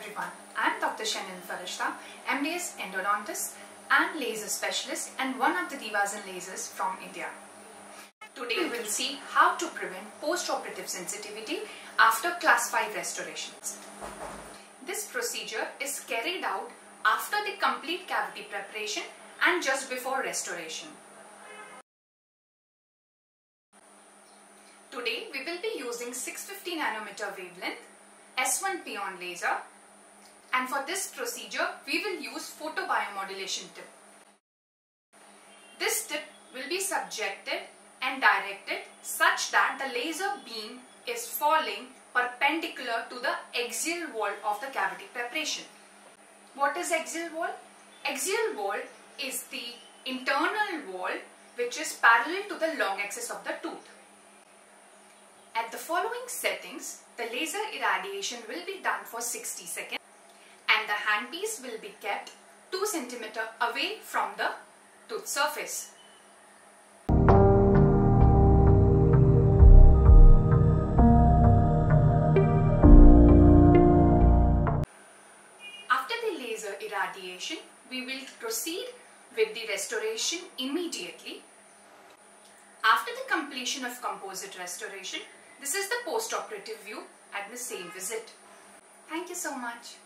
Anand Farista, MDS endodontist and laser specialist and one of the divas in lasers from India. Today we'll see how to prevent post-operative sensitivity after class 5 restorations. This procedure is carried out after the complete cavity preparation and just before restoration. Today we will be using 650 nanometer wavelength S1 Pioon laser and for this procedure we will use photobiomodulation tip. This tip will be subjected and directed such that the laser beam is falling perpendicular to the axial wall of the cavity preparation. What is axial wall? Axial wall is the internal wall which is parallel to the long axis of the tooth. At the following settings, the laser irradiation will be done for 60 seconds and the handpiece will be kept 2 cm away from the tooth surface. After the laser irradiation, we will proceed with the restoration immediately. After the completion of composite restoration, this is the post-operative view at the same visit. Thank you so much.